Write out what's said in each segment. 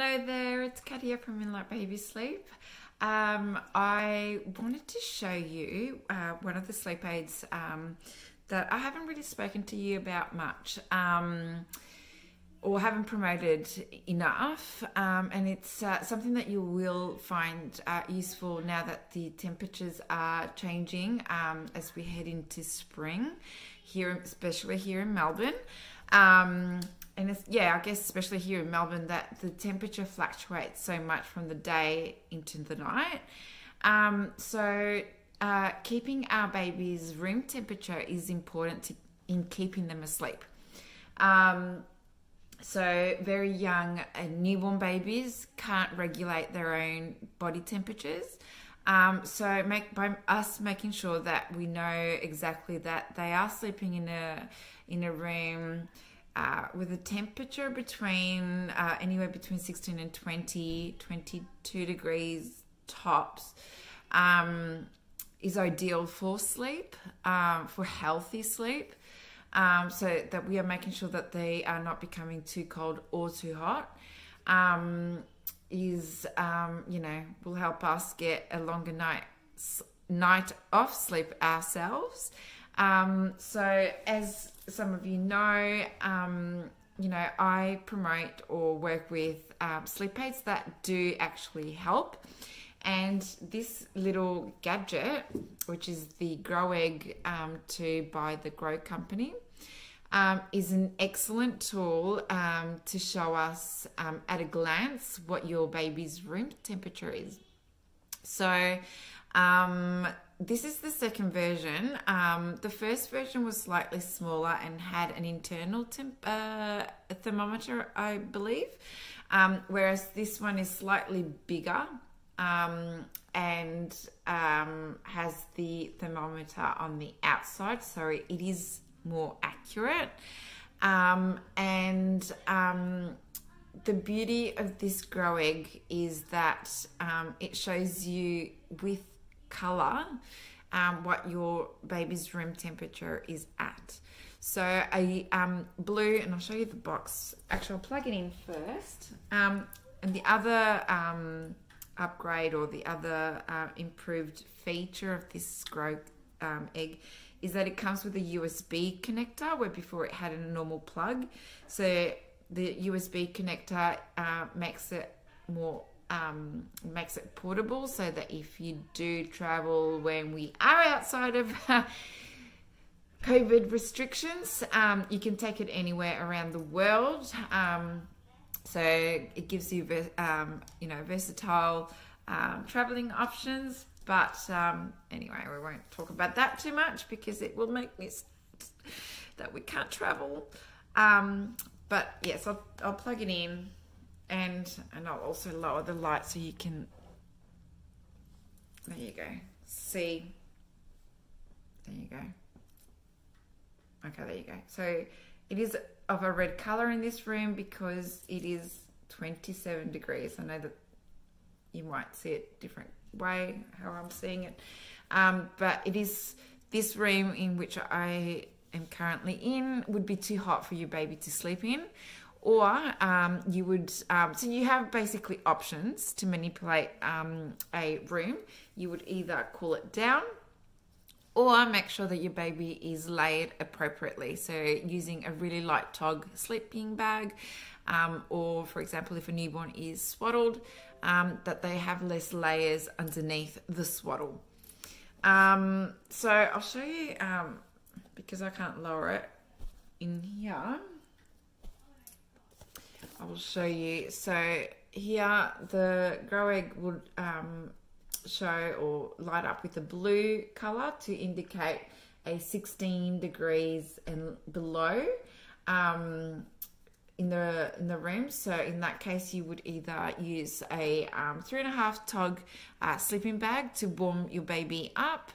Hello there, it's Katia from Moonlight Baby Sleep. Um, I wanted to show you uh, one of the sleep aids um, that I haven't really spoken to you about much um, or haven't promoted enough. Um, and it's uh, something that you will find uh, useful now that the temperatures are changing um, as we head into spring, here, especially here in Melbourne. And yeah, I guess especially here in Melbourne, that the temperature fluctuates so much from the day into the night. Um, so uh, keeping our baby's room temperature is important to, in keeping them asleep. Um, so very young uh, newborn babies can't regulate their own body temperatures. Um, so make by us making sure that we know exactly that they are sleeping in a in a room uh, with a temperature between uh, anywhere between 16 and 20, 22 degrees tops, um, is ideal for sleep, um, for healthy sleep. Um, so that we are making sure that they are not becoming too cold or too hot. Um, is um, you know will help us get a longer night night off sleep ourselves. Um, so as some of you know, um, you know, I promote or work with um, sleep aids that do actually help. And this little gadget, which is the Gro Egg um, 2 by the Gro Company, um, is an excellent tool um, to show us um, at a glance what your baby's room temperature is. So, um, this is the second version. Um, the first version was slightly smaller and had an internal temp, uh, thermometer, I believe, um, whereas this one is slightly bigger um, and um, has the thermometer on the outside, so it is more accurate. Um, and um, the beauty of this Gro Egg is that it shows you with color um, what your baby's room temperature is at. So a um, blue, and I'll show you the box. Actually, I'll plug it in first. Um, and the other um, upgrade or the other uh, improved feature of this Gro um, egg is that it comes with a USB connector where before it had a normal plug. So the USB connector uh, makes it more um, makes it portable so that if you do travel when we are outside of COVID restrictions, um, you can take it anywhere around the world. Um, so it gives you, um, you know, versatile um, traveling options. But um, anyway, we won't talk about that too much because it will make me that we can't travel. but yes, I'll, I'll plug it in and and I'll also lower the light so you can there you go. See? There you go. Okay there you go. So it is of a red color in this room because it is 27 degrees. I know that you might see it different way how I'm seeing it. Um, but it is this room in which I am currently in would be too hot for your baby to sleep in or um, you would um, so you have basically options to manipulate um, a room. You would either cool it down or make sure that your baby is laid appropriately. So using a really light tog sleeping bag um, or for example if a newborn is swaddled um, that they have less layers underneath the swaddle. Um, so i'll show you because i can't lower it in here I will show you. So here the Gro Egg would um, show or light up with a blue color to indicate a 16 degrees and below um, in the in the room. So in that case, you would either use a um, three and a half tog uh, sleeping bag to warm your baby up,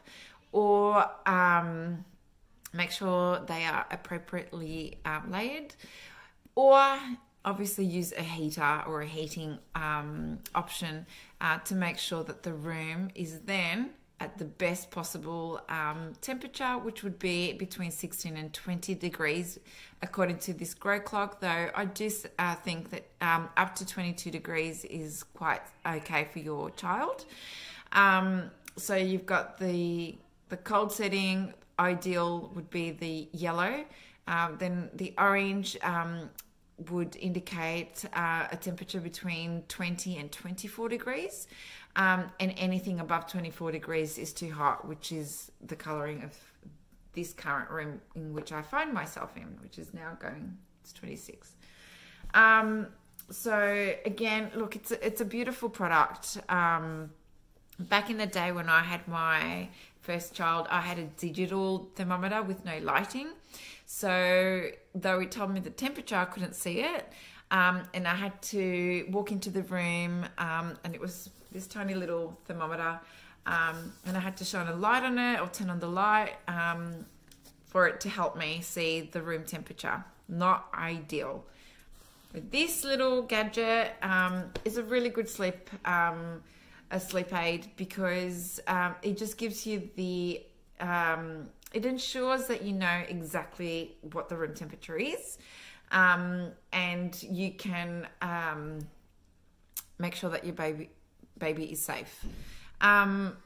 or um, make sure they are appropriately um, layered, or obviously use a heater or a heating um, option uh, to make sure that the room is then at the best possible um, temperature, which would be between 16 and 20 degrees, according to this grow clock. Though I do uh, think that um, up to 22 degrees is quite okay for your child. Um, so you've got the the cold setting. Ideal would be the yellow. Um, then the orange um, would indicate uh, a temperature between 20 and 24 degrees. Um, and anything above 24 degrees is too hot, which is the colouring of this current room in which I find myself in, which is now going, it's 26. Um, so again, look, it's a, it's a beautiful product. Um, back in the day when I had my first child, I had a digital thermometer with no lighting. So though he told me the temperature, I couldn't see it. Um, and I had to walk into the room, um, and it was this tiny little thermometer, um, and I had to shine a light on it or turn on the light um, for it to help me see the room temperature. Not ideal. But this little gadget um, is a really good sleep um, a sleep aid because it just gives you the it ensures that you know exactly what the room temperature is um, and you can um, make sure that your baby baby is safe. Um,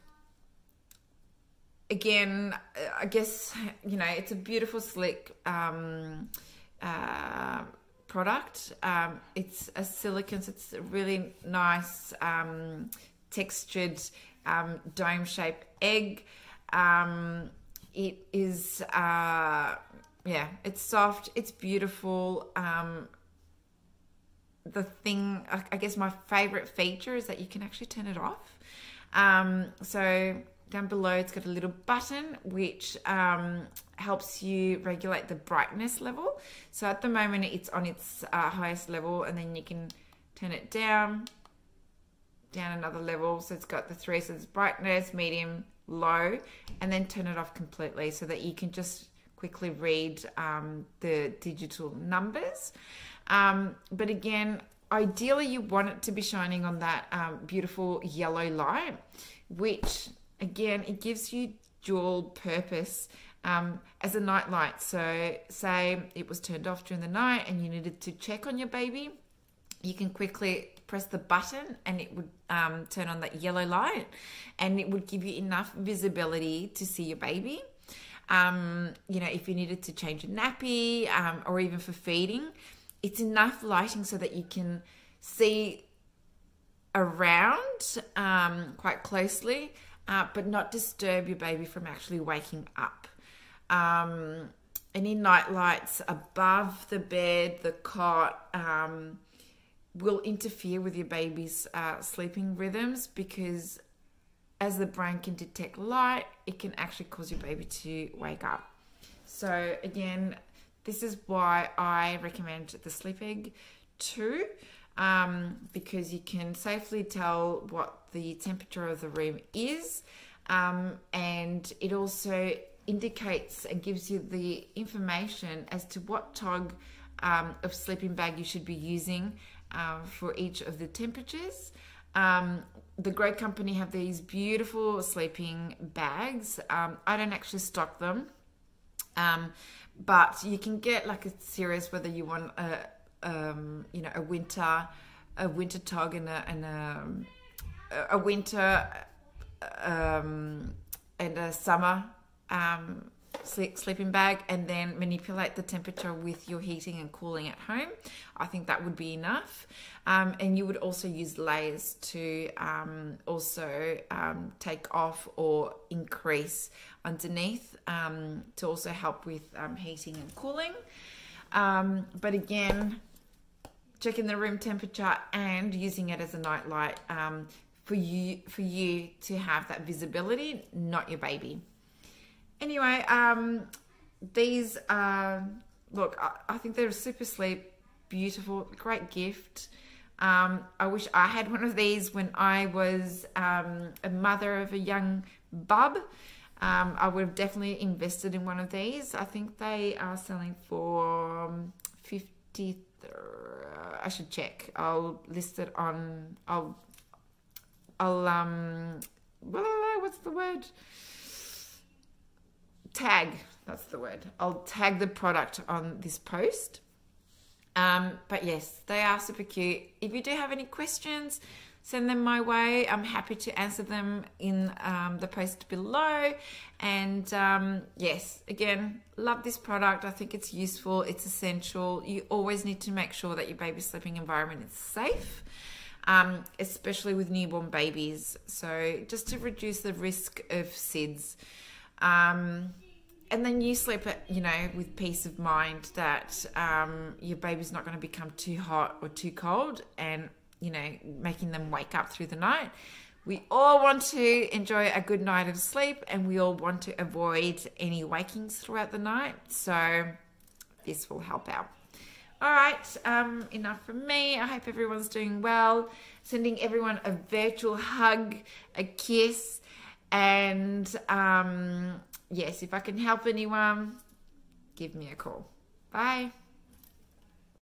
again, I guess you know it's a beautiful, slick um, uh, product. Um, it's a silicone, so it's a really nice um, textured um, dome shaped egg. It is uh, yeah, it's soft, it's beautiful. Um, the thing, I guess, my favorite feature is that you can actually turn it off. Um, so down below, it's got a little button which um, helps you regulate the brightness level. So at the moment, it's on its uh, highest level, and then you can turn it down, down another level. So it's got the three, so it's brightness, medium, low, and then turn it off completely so that you can just quickly read um, the digital numbers. Um, but again, ideally, you want it to be shining on that um, beautiful yellow light, which again, it gives you dual purpose um, as a night light. So, say it was turned off during the night and you needed to check on your baby, you can quickly press the button and it would um, turn on that yellow light and it would give you enough visibility to see your baby. Um, you know, if you needed to change a nappy um, or even for feeding, it's enough lighting so that you can see around um, quite closely, uh, but not disturb your baby from actually waking up. Um, any night lights above the bed, the cot, um, will interfere with your baby's uh, sleeping rhythms because as the brain can detect light, it can actually cause your baby to wake up. So, again, this is why I recommend the Sleep Egg 2 um, because you can safely tell what the temperature of the room is, um, and it also indicates and gives you the information as to what tog um, of sleeping bag you should be using um, for each of the temperatures. Um, the Gro Company have these beautiful sleeping bags. Um, I don't actually stock them, um, but you can get like a series whether you want a um, you know a winter a winter tog and a and a, a winter um, and a summer um, sleeping bag and then manipulate the temperature with your heating and cooling at home. I think that would be enough. Um, and you would also use layers to um, also um, take off or increase underneath um, to also help with um, heating and cooling. Um, but again, checking the room temperature and using it as a night light for you for you to have that visibility, not your baby. Anyway, um, these are, look, I, I think they're super sleep, beautiful, great gift. Um, I wish I had one of these when I was um, a mother of a young bub. Um, I would have definitely invested in one of these. I think they are selling for um, 50 I should check. I'll list it on I'll I'll um what's the word? Tag. That's the word. I'll tag the product on this post. Um, but yes, they are super cute. If you do have any questions, send them my way. I'm happy to answer them in um, the post below. And um, yes, again, love this product. I think it's useful, it's essential. You always need to make sure that your baby sleeping environment is safe. Um, especially with newborn babies. So, just to reduce the risk of SIDS. Um, and then you sleep, you know, with peace of mind that um, your baby's not going to become too hot or too cold and, you know, making them wake up through the night. We all want to enjoy a good night of sleep and we all want to avoid any wakings throughout the night. So, this will help out. All right, um, enough from me. I hope everyone's doing well. Sending everyone a virtual hug, a kiss, and um, yes, if I can help anyone, give me a call. Bye.